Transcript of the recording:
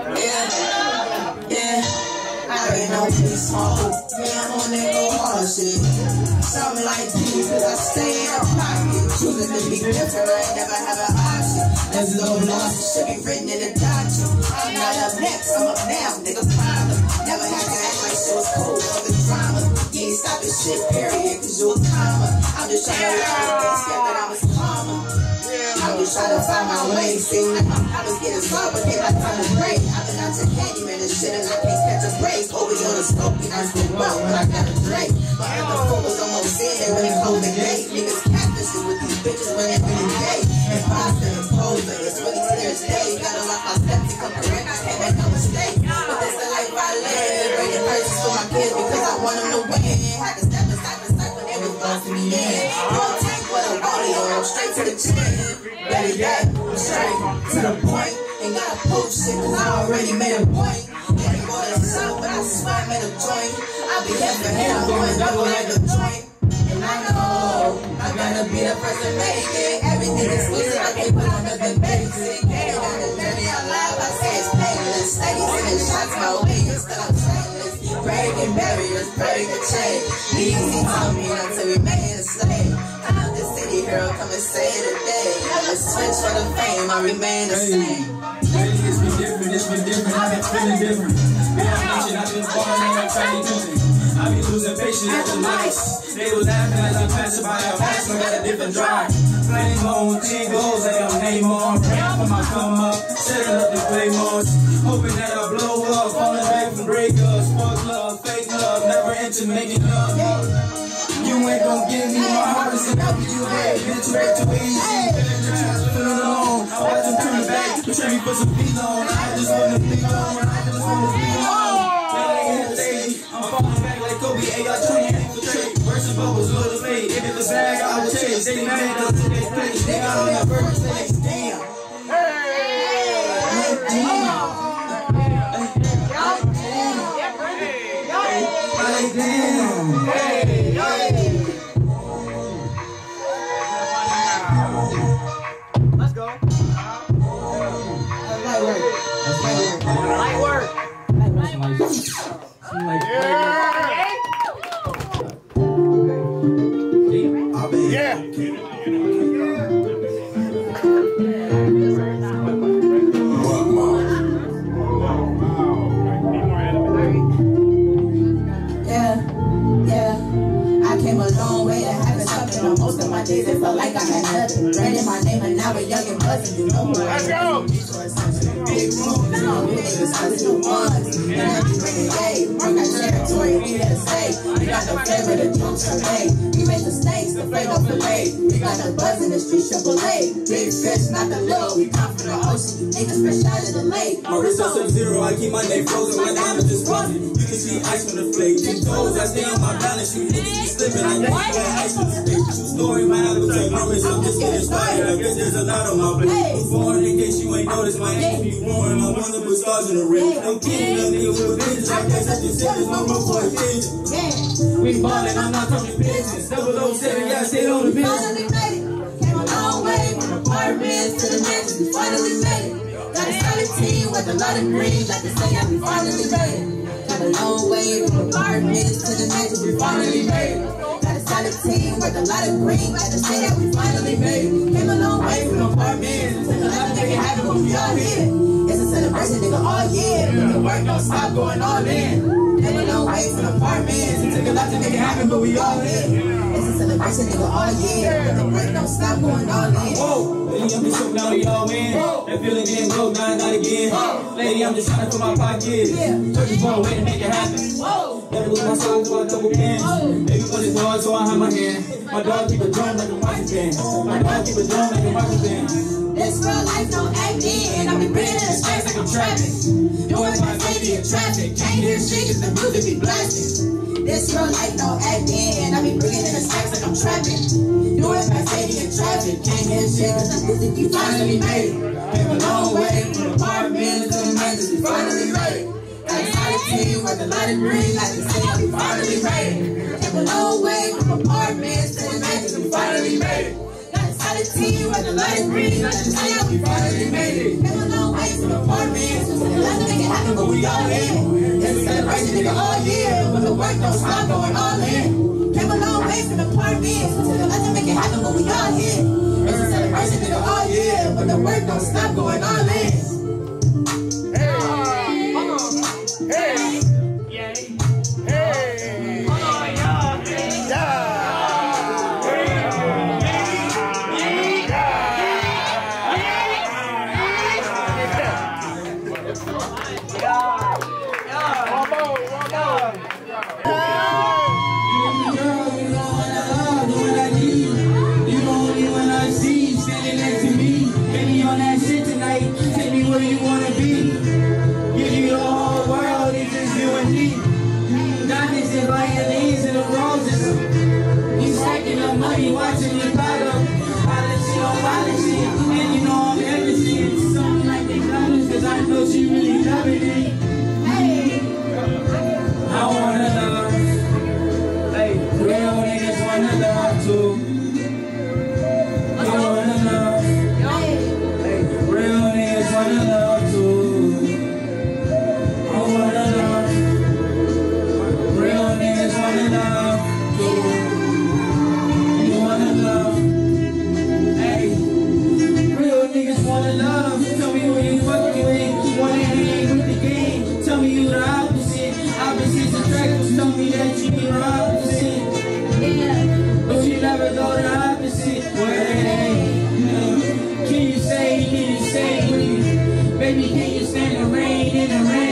Yeah, yeah. I ain't no peace home. Yeah, I'm on that go hard shit. Something like these, cause I stay in a pocket. Choosing to be different, I ain't never have an option. Go lost, it should be written in the document. I'm not up next, I'm up now, nigga problem. Never had to act like shit was cool for the drama. You ain't stopping shit, period, cause you a comma. I'm just trying to learn the things that I was calmer. I'm just trying to find my way. See, I was getting slow, but then I found a break. I've been out to Candyman and shit, and I can't catch a break. Over on the smoke, and I still well when I got a drink. But the fool was almost in when they closed the gate. Niggas catfishing with these bitches when they really gay. Imposter and poser, it's really clear as day. Gotta lock my steps to come correct, I can't make no mistake. But that's the life I live. Breaking purchase for my kids because I want them to win. Had to step aside the cycle when they was me in. Don't take what I wanted on, straight to the chin. Better yet, I'm straight to the point. Post shit cause I already made a point. Ain't go to the south, but I swear I made a joint. I'll be him, going double like a joint. And I know I gotta be the first to make it. Everything exclusive, I can't put on nothing basic. Ain't the journey of life, I say it's painless. Steady sending shots my way, instead I'm shameless. Breaking barriers, breaking chains. Easy told me not to remain a slave. I'm the city hero, come and save the day. I switch for the fame, I remain the same. Feeling different. Yeah, I've been falling and I'm trying I be losing patience at the lights. They was laughing as I passed by a house, I got a different drive. Flame on, T goals, they don't name on. Praying for my come up, setting up the claymores. Hoping that I blow up, falling back from breakups. Fuck love, fake love, never into making love. You ain't gon' give me my heart, it's an W, hey, bitch, right to easy. Feeling alone, I watch them turn back, betray me for some on. I just bag, I will chase. They mad, cause they play, they got on that birthday. Damn. Like, damn. Let's go. Light work. Yeah, big successful ones. And every winning day, bring that territory, we there to stay. We got the flavor, the are made. We make the snakes, the flavor fillet. We got the buzz in the street, A. Big fish, not the little. We come from the ocean, niggas fresh out of the lake. My on sub-zero, I keep my neck frozen, my diamonds just frozen. You can see ice from the flake. Ten toes, I stay on my balance, you niggas be slipping. I know ice from the state. True story, my appetite, promise, I'm just getting started. I guess there's a lot on my plate. Born in case you ain't noticed, my name be. I wanna put stars in the ring. No kidding, no nigga with a bitch. I guess I just said there's no room for a kid. We ballin', I'm not talking business. Double O seven, yeah, stay on the business. finally made it. Came a long way from apartments to the mansion. We finally made it. Got a solid team with a lot of green. Like to say that we finally made it. Got a long way from apartments to the mansion. We finally made it. Got a solid team with a lot of green. Like to say that we finally made it. Came a long way from apartments. Took a lot to make it happen, but we all here. It's a celebration, all year. The work don't stop going all in. Came a long way from apartments. It took a lot to make it happen, but we all here. It's a celebration, nigga, all year. The work don't stop going all in. Whoa, lady, I'm just so down to y'all win. That feeling didn't go, now not again. Lady, I'm just trying to fill my pockets. Searching for a way to make it happen. Never lose my soul to a double pin. Baby, but it's hard, so I have my hand. My dog keep a drum like a marching band. My dog keep a drum like a marching band. This real life no acting. I be bringing in the streets like I'm trapping. Doing my baby in traffic. Can't hear shit cause the music be blasting. This real life no acting. I be bringing in the streets like I'm trapping. Doing my baby in traffic. Can't hear shit cause the music be finally made. Came a long way from apartments to the mansions. We finally it. Got a team with a lot of green. Like to say we finally made it. Came a long way from apartments to the mansions. We finally made it. Lot of green. Like to say we finally made it. A long way from apartments to the mansions. happen, but we all in. It's a celebration, nigga, all year. But the work don't stop going all in. Came a long way from the apartments to the make it happen, but we all here. It's a celebration, nigga, all year. But the work don't stop going all in. you. really and the rain, in the rain.